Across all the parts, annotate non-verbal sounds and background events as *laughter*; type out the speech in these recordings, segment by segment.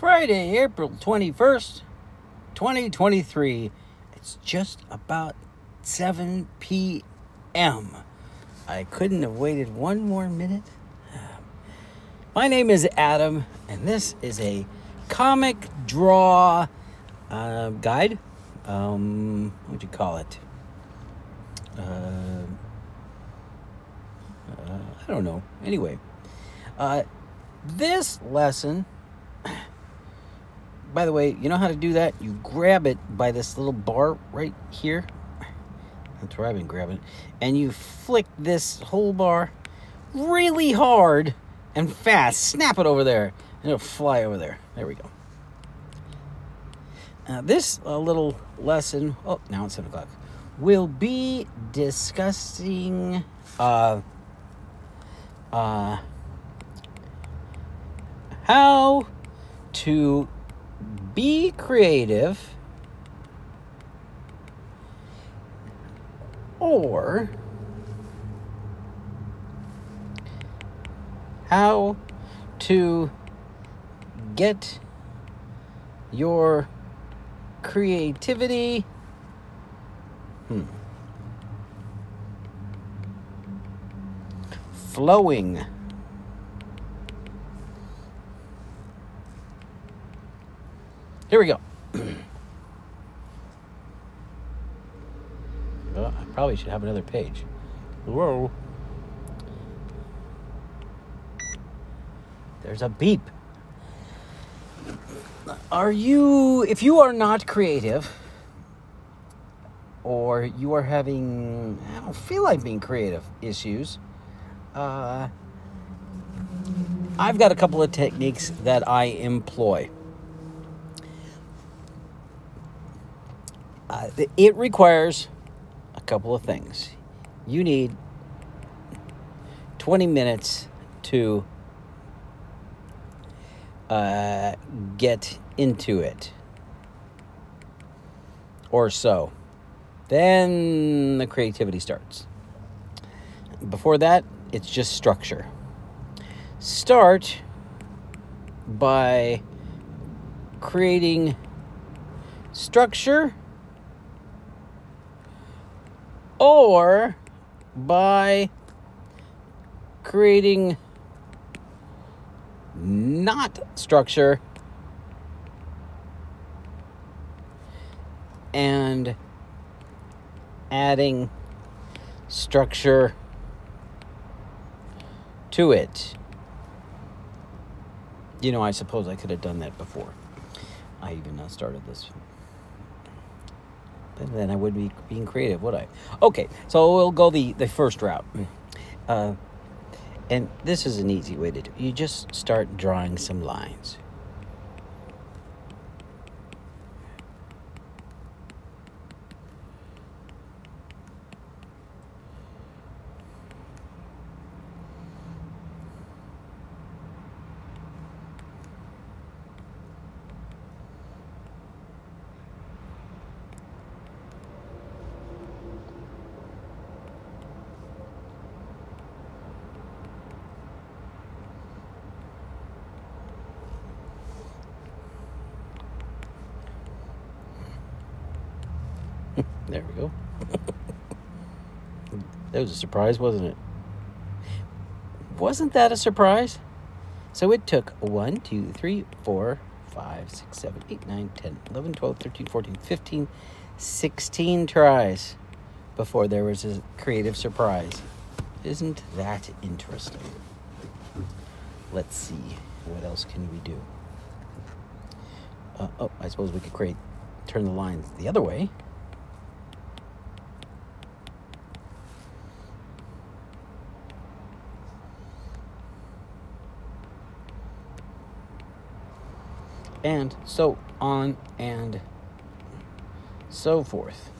Friday, April 21st, 2023. It's just about 7 p.m. I couldn't have waited one more minute. My name is Adam, and this is a comic draw uh, guide. Um, what would you call it? Uh, uh, I don't know. Anyway, uh, this lesson. By the way, you know how to do that? You grab it by this little bar right here. That's where I've been grabbing it. And you flick this whole bar really hard and fast. Snap it over there, and it'll fly over there. There we go. Now, this uh, little lesson, oh, now it's 7 o'clock, will be discussing uh, uh, how to be creative. Or how to get your creativity. Hmm, flowing. Here we go. *clears throat* well, I probably should have another page. Whoa. There's a beep. Are you, if you are not creative, or you are having, I don't feel like being creative issues, uh, I've got a couple of techniques that I employ. Uh, it requires a couple of things. You need 20 minutes to uh, get into it, or so. Then the creativity starts. Before that, it's just structure. Start by creating structure or by creating not structure and adding structure to it. You know, I suppose I could have done that before. I even uh, started this. Then I would be being creative, would I? Okay, so we'll go the, the first route. Uh, and this is an easy way to do it. You just start drawing some lines. There we go. that was a surprise, wasn't it? Wasn't that a surprise? So it took 1, 2, 3, 4, 5, 6, 7, 8, 9, 10, 11, 12, 13, 14, 15, 16 tries before there was a creative surprise. Isn't that interesting? Let's see. What else can we do? Uh, oh, I suppose we could create, turn the lines the other way. And so on and so forth.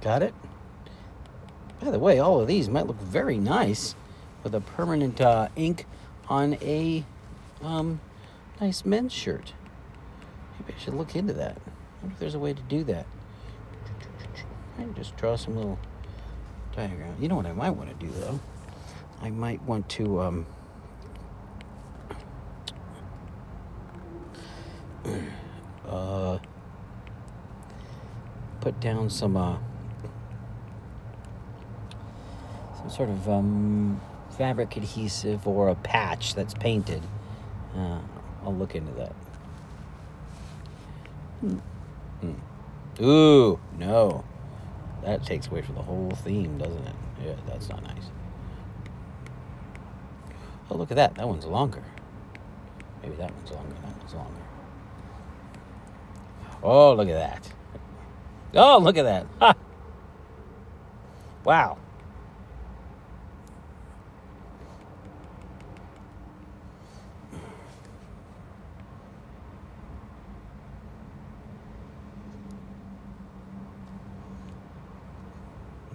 Got it? By the way, all of these might look very nice with a permanent uh, ink on a um, nice men's shirt. Maybe I should look into that. I wonder if there's a way to do that. I just draw some little diagram. You know what I might want to do though? I might want to um, *clears throat* uh, put down some uh, some sort of um, fabric adhesive or a patch that's painted. Uh, I'll look into that. Hmm. Ooh, no. That takes away from the whole theme, doesn't it? Yeah, that's not nice. Oh, look at that. That one's longer. Maybe that one's longer. That one's longer. Oh, look at that. Oh, look at that. Ha! Wow.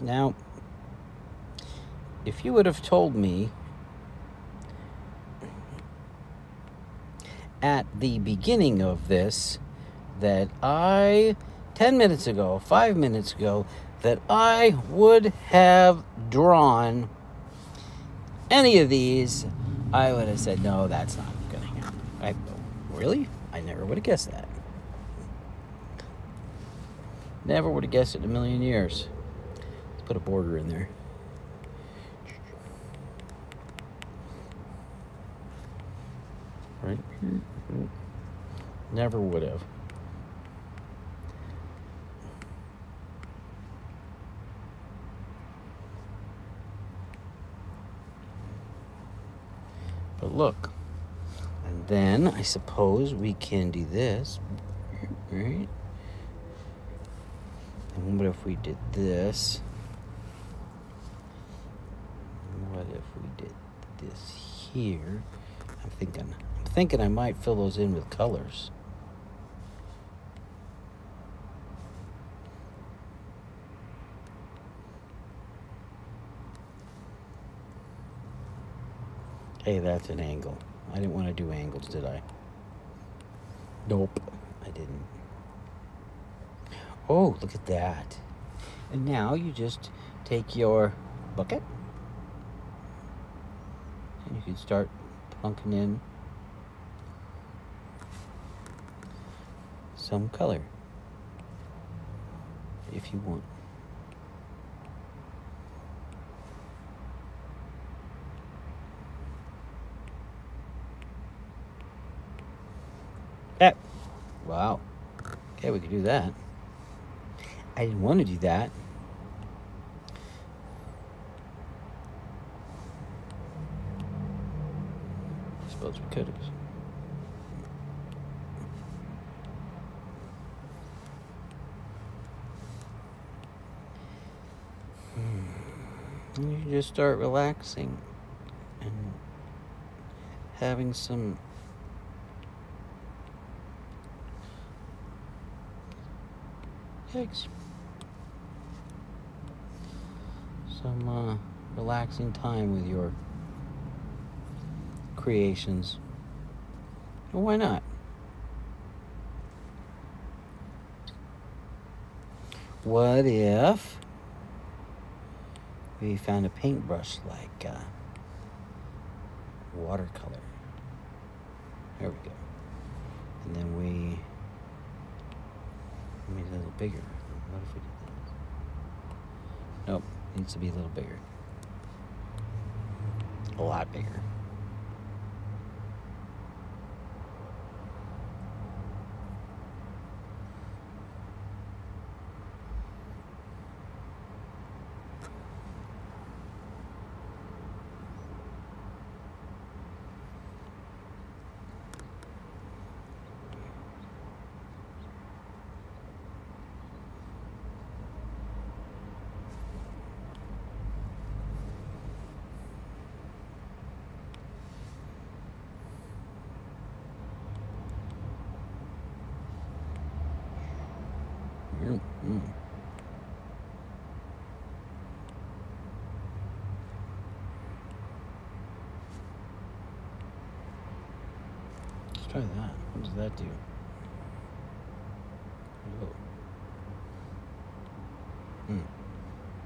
Now, if you would have told me at the beginning of this that I, 10 minutes ago, five minutes ago, that I would have drawn any of these, I would have said, no, that's not going to happen. I, really? I never would have guessed that. Never would have guessed it in a million years. Put a border in there. Right here. Never would have. But look, and then I suppose we can do this, right? And what if we did this? What we did this here? I'm thinking, I'm thinking I might fill those in with colors. Hey, that's an angle. I didn't want to do angles, did I? Nope, I didn't. Oh, look at that. And now you just take your bucket can start plunking in some color if you want. Yeah. Wow. Okay, we could do that. I didn't want to do that. Hmm. You just start relaxing and having some eggs. Some uh, relaxing time with your creations. Well, why not? What if we found a paintbrush like uh, watercolor? There we go. And then we made it a little bigger. What if we did that? Nope, needs to be a little bigger. A lot bigger. Mm, mm. Let's try that. What does that do? Hmm.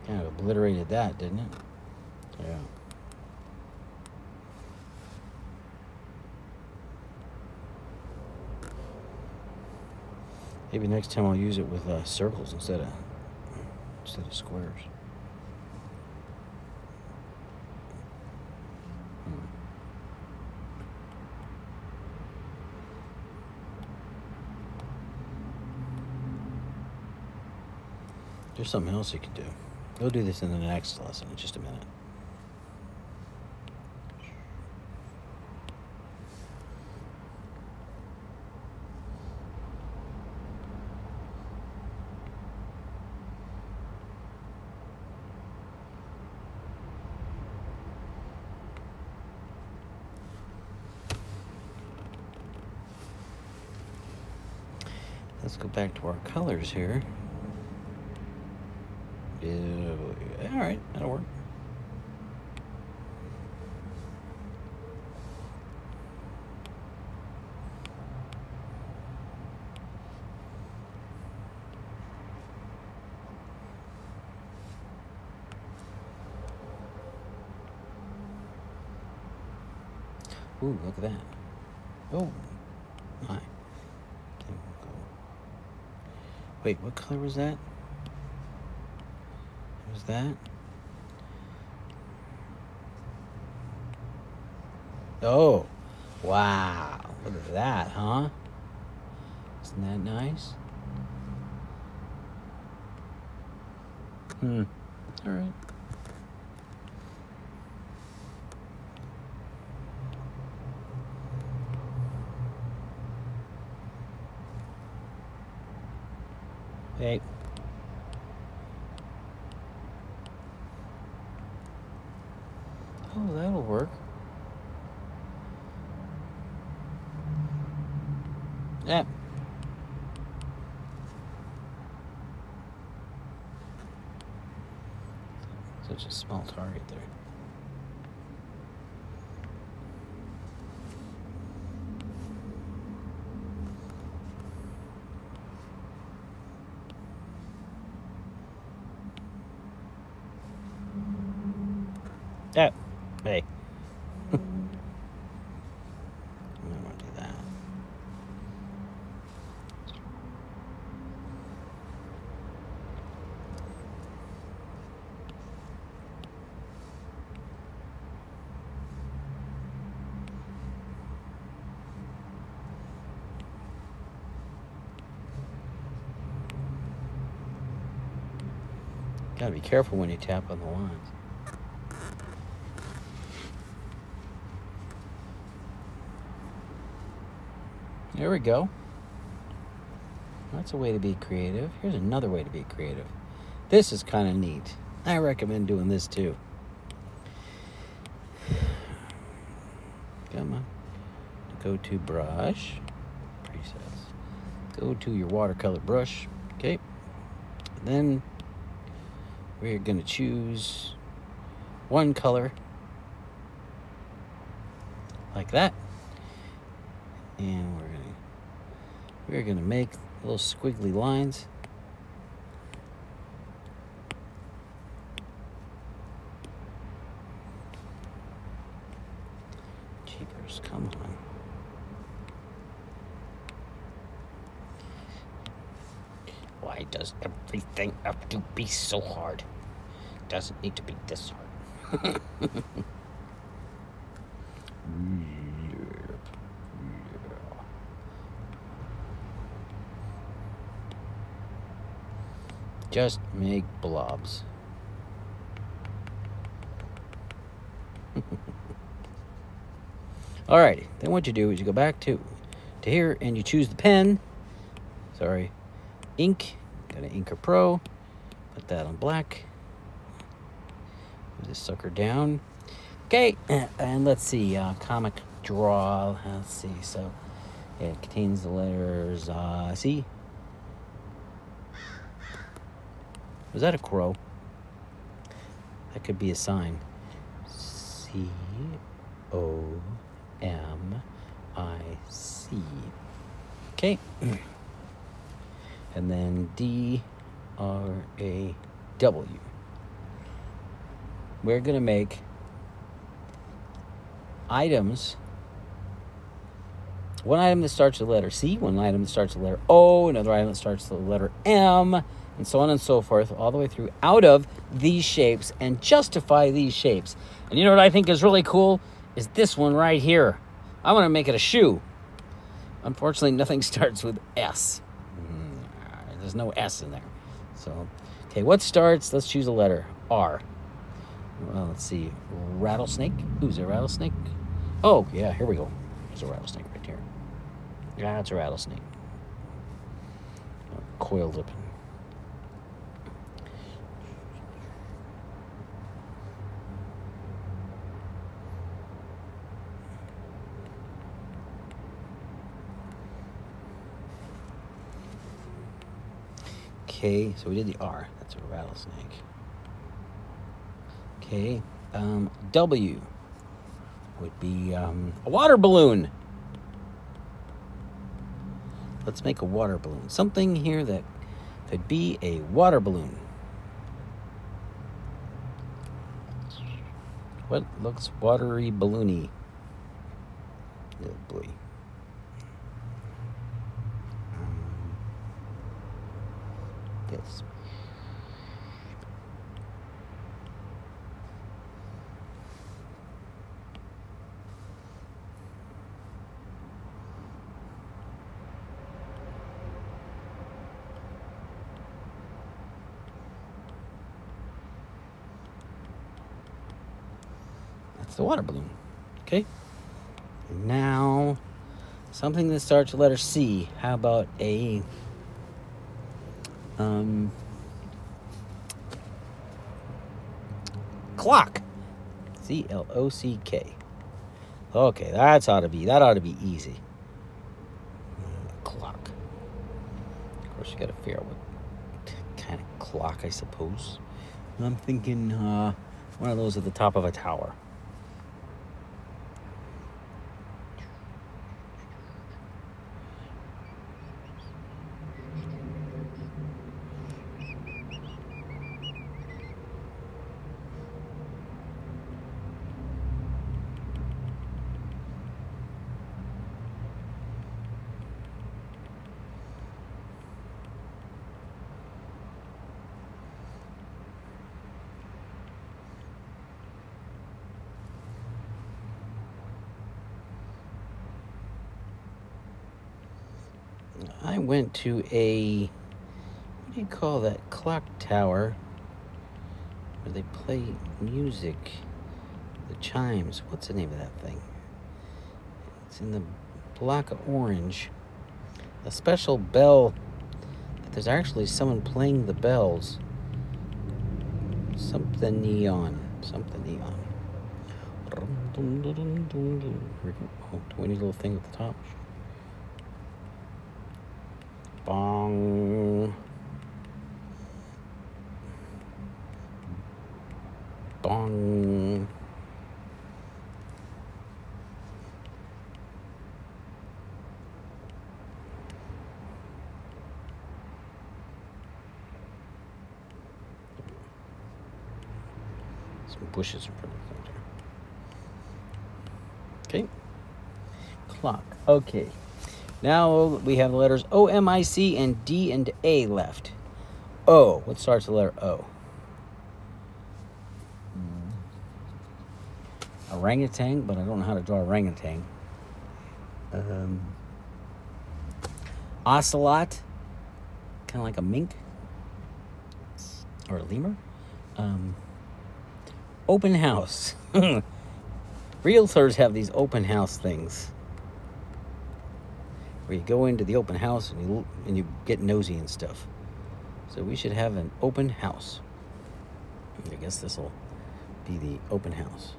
Kind of obliterated that, didn't it? Yeah. Maybe next time I'll use it with uh, circles instead of instead of squares. Hmm. There's something else you could do. We'll do this in the next lesson in just a minute. Let's go back to our colors here. All right, that'll work. Ooh, look at that. Oh, my. Wait, what color was that? That? Oh, wow. Look at that, huh? Isn't that nice? Hmm. All right. Hey. Oh, that'll work. Yeah. Such a small target there. Yeah. Hey. I don't want to do that. Gotta be careful when you tap on the lines. There we go. That's a way to be creative. Here's another way to be creative. This is kind of neat. I recommend doing this too. Come on. Go to brush. Presets. Go to your watercolor brush. Okay. Then we're going to choose one color like that. And we're going to we're going to make little squiggly lines. Jeepers, come on. Why does everything have to be so hard? Doesn't need to be this hard. *laughs* Just make blobs. *laughs* Alrighty, then what you do is you go back to, to here and you choose the pen. Sorry, ink. Got an Inker Pro. Put that on black. Move this sucker down. Okay, *clears throat* and let's see, uh, comic draw. Let's see, so it contains the letters uh, C. Was that a crow? That could be a sign. C O M I C. Okay. *clears throat* and then D R A W. we're going to make items. One item that starts with the letter C, one item that starts with the letter O, another item that starts with the letter M, and so on and so forth, all the way through out of these shapes and justify these shapes. And you know what I think is really cool? Is this one right here. I want to make it a shoe. Unfortunately, nothing *laughs* starts with S. There's no S in there. So, okay, what starts? Let's choose a letter R. Well, let's see. Rattlesnake. Who's a rattlesnake? Oh, yeah, here we go. There's a rattlesnake right here. Yeah, it's a rattlesnake. Coiled up. So we did the R. That's a rattlesnake. Okay, um, W would be um, a water balloon. Let's make a water balloon. Something here that could be a water balloon. What looks watery balloony? Oh boy. That's the water balloon. Okay. Now, something that starts with letter C. How about a um, clock. C L O C K. Okay, that's ought to be that ought to be easy. Clock. Of course, you got to figure out what kind of clock, I suppose. I'm thinking uh, one of those at the top of a tower. I went to a what do you call that clock tower where they play music, the chimes. What's the name of that thing? It's in the block of orange. A special bell. There's actually someone playing the bells. Something neon. Something neon. Oh, do we need a little thing at the top? Bong. Bong. Some bushes front of the Okay. Clock. Okay. Now we have the letters O, M, I, C, and D and A left. O. What starts the letter O? Orangutan, but I don't know how to draw orangutan. Um, ocelot, kind of like a mink or a lemur. Um, open house. *laughs* Realtors have these open house things where you go into the open house and you and you get nosy and stuff. So we should have an open house. I guess this will be the open house.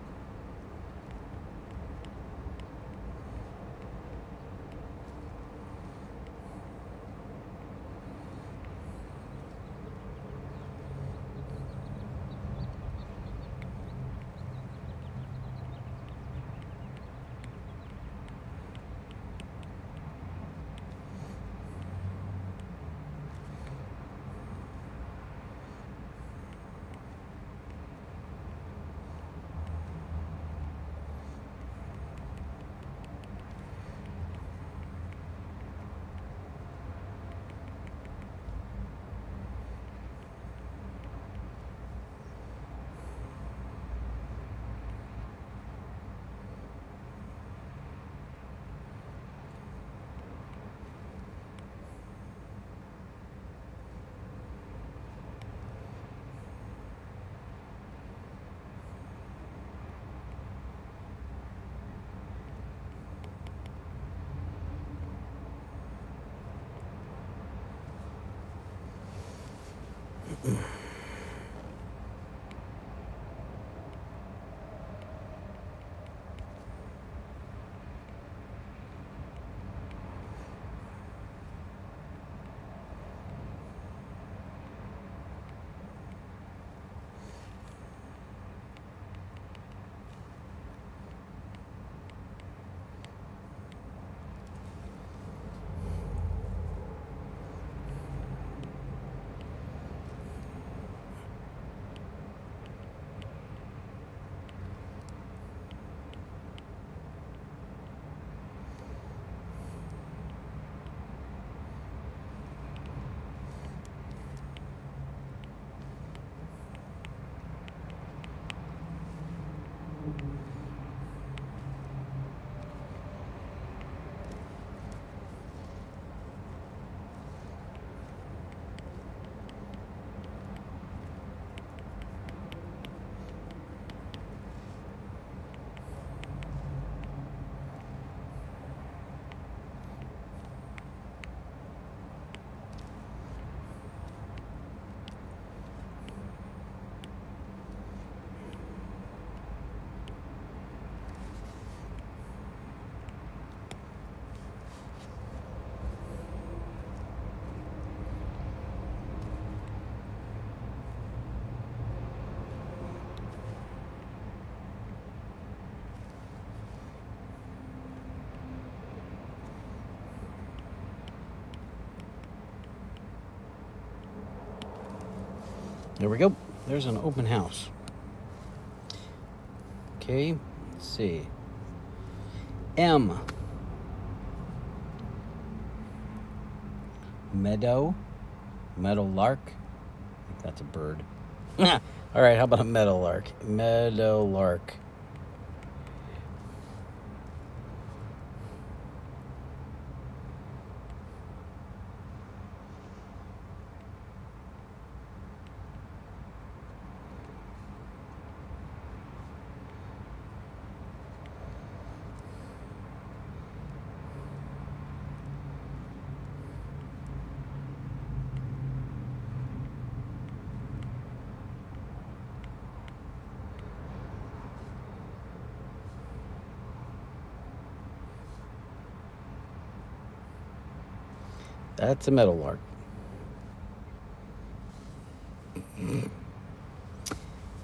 Mm-hmm. There we go. There's an open house. Okay, let's see. M. Meadow. Meadow lark. That's a bird. *laughs* All right, how about a meadow lark? meadow lark? That's a meadowlark.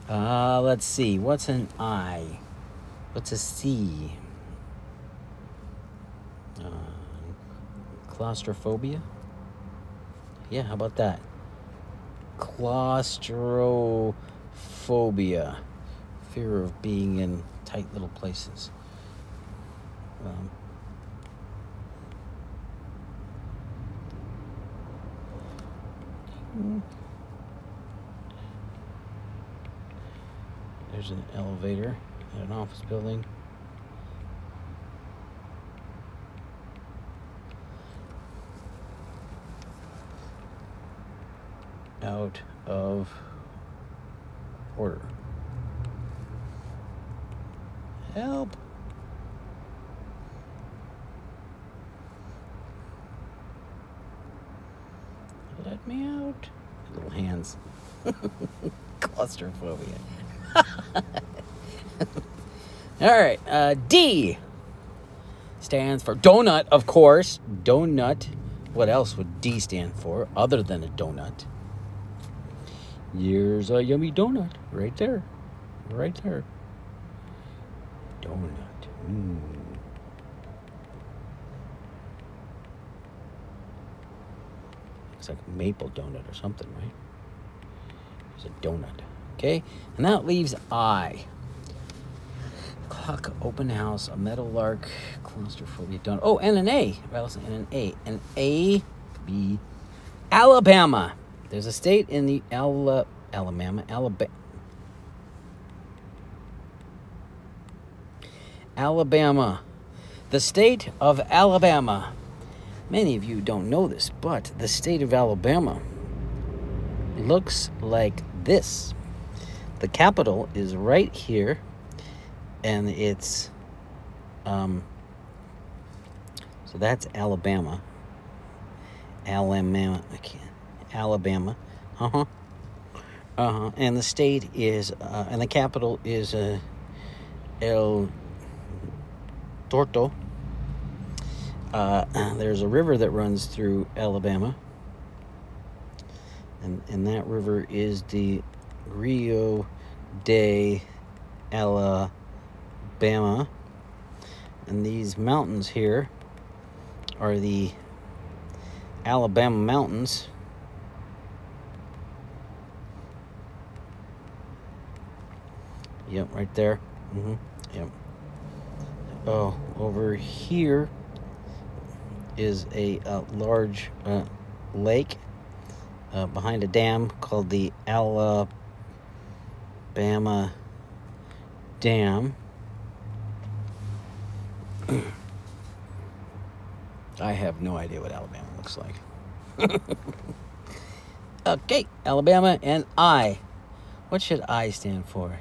Uh, let's see. What's an I? What's a C? Uh, claustrophobia? Yeah, how about that? Claustrophobia. Fear of being in tight little places. Um, There's an elevator at an office building. Out of order. Help! Let me out. Little *laughs* Claustrophobia. *laughs* All right. Uh, D stands for donut, of course. Donut. What else would D stand for other than a donut? Here's a yummy donut right there. Right there. Donut. Mm. Looks like a maple donut or something, right? It's a donut. Okay, and that leaves I. Clock, open house, a meadow lark, claustrophobia, donut. Oh, and an A. Well, and an A. An A, B, Alabama. There's a state in the Ala, Alabama, Alabama. Alabama. The state of Alabama Many of you don't know this, but the state of Alabama looks like this. The capital is right here, and it's, um, so that's Alabama. Alabama, I can't, Alabama, uh huh, uh huh, and the state is, uh, and the capital is uh, El Torto. Uh, *clears throat* there's a river that runs through Alabama, and, and that river is the Rio de Alabama. And these mountains here are the Alabama Mountains. Yep, right there. Mm-hmm. Yep. Oh, over here is a, a large uh, lake uh, behind a dam called the Alabama Dam. *clears throat* I have no idea what Alabama looks like. *laughs* okay, Alabama and I. What should I stand for?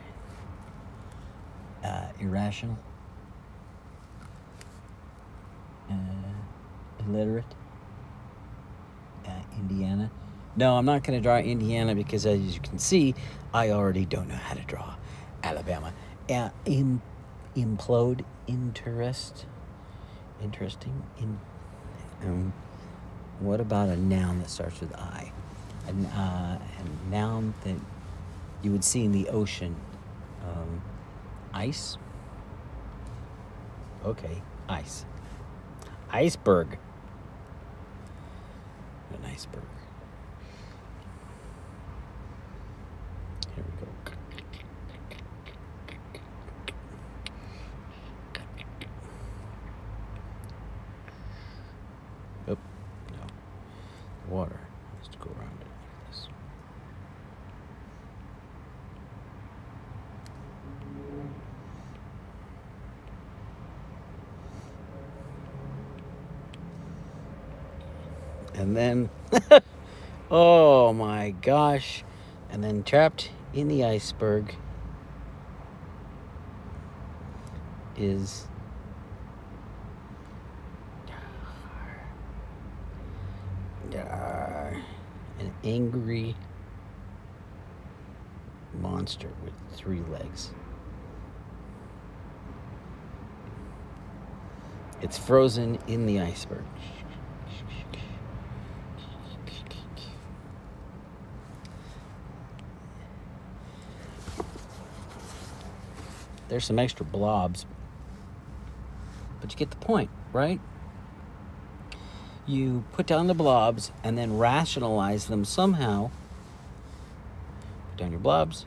Uh, irrational. Uh, illiterate. Uh, Indiana. No, I'm not going to draw Indiana because, as you can see, I already don't know how to draw Alabama. Uh, Im- implode, interest, interesting. In, um, what about a noun that starts with I? A, uh, a noun that you would see in the ocean. Um, ice. Okay, ice. Iceberg an iceberg. And then, *laughs* oh my gosh. And then trapped in the iceberg is an angry monster with three legs. It's frozen in the iceberg. There's some extra blobs, but you get the point, right? You put down the blobs and then rationalize them somehow. Put down your blobs,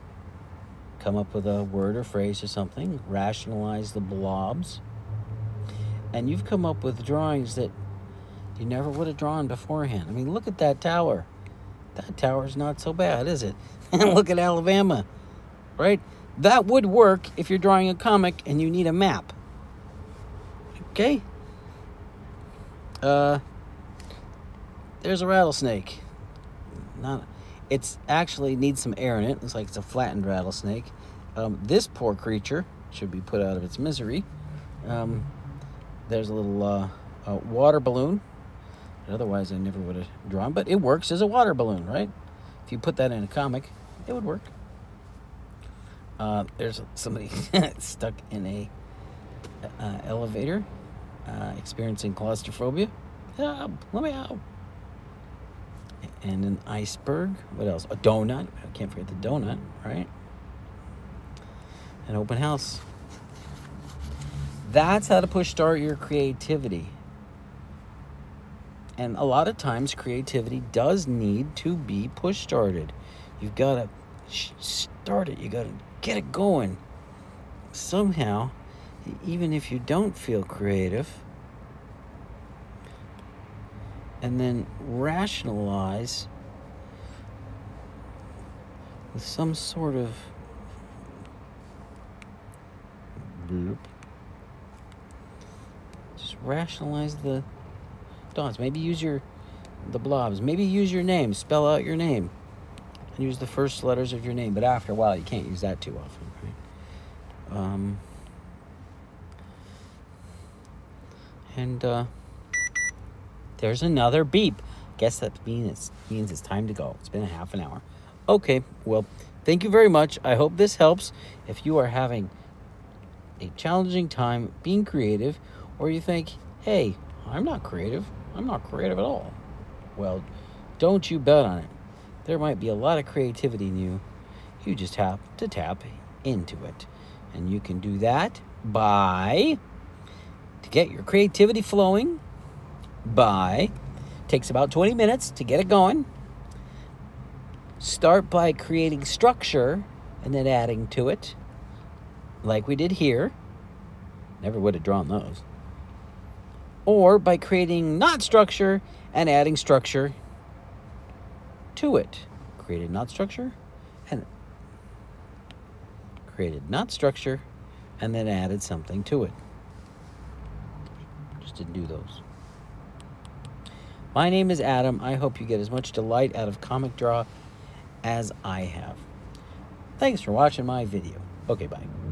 come up with a word or phrase or something, rationalize the blobs and you've come up with drawings that you never would have drawn beforehand. I mean, look at that tower. That tower's not so bad, is it? And *laughs* look at Alabama, right? That would work if you're drawing a comic and you need a map. Okay? Uh, there's a rattlesnake. Not, it's actually needs some air in it. Looks like it's a flattened rattlesnake. Um, this poor creature should be put out of its misery. Um, there's a little uh, a water balloon. Otherwise, I never would have drawn, but it works as a water balloon, right? If you put that in a comic, it would work. Uh, there's somebody *laughs* stuck in a uh, elevator, uh, experiencing claustrophobia. Help, let me out. And an iceberg. What else? A donut. I can't forget the donut, right? An open house. That's how to push start your creativity. And a lot of times, creativity does need to be push started. You've got to start it, you got to get it going. Somehow, even if you don't feel creative, and then rationalize with some sort of bloop rationalize the dots. Maybe use your the blobs. Maybe use your name. Spell out your name. And use the first letters of your name. But after a while, you can't use that too often. Right? Um, and uh, there's another beep. Guess that means means it's time to go. It's been a half an hour. Okay, well, thank you very much. I hope this helps. If you are having a challenging time being creative or you think, hey, I'm not creative. I'm not creative at all. Well, don't you bet on it. There might be a lot of creativity in you. You just have to tap into it. And you can do that by, to get your creativity flowing, by, takes about 20 minutes to get it going. Start by creating structure and then adding to it, like we did here. Never would have drawn those or by creating not structure and adding structure to it. Created not structure and created not structure and then added something to it. Just didn't do those. My name is Adam. I hope you get as much delight out of comic draw as I have. Thanks for watching my video. Okay, bye.